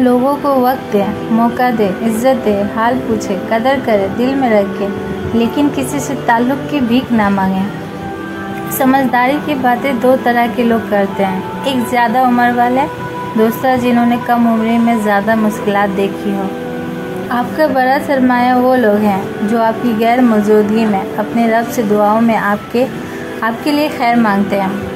लोगों को वक्त दे, मौका दे, इज़्ज़त दे, हाल पूछे, कदर करे, दिल में रखे, लेकिन किसी से ताल्लुक़ की भीख ना मांगे। समझदारी की बातें दो तरह के लोग करते हैं। एक ज़्यादा उम्र वाले, दूसरा जिन्होंने कम उम्र में ज़्यादा मुश्किल देखी हो। आपका बड़ा सरमाया वो लोग हैं, जो आपकी गैर मौजूदगी में, अपने रब से दुआओं में आपके आपके लिए खैर मांगते हैं।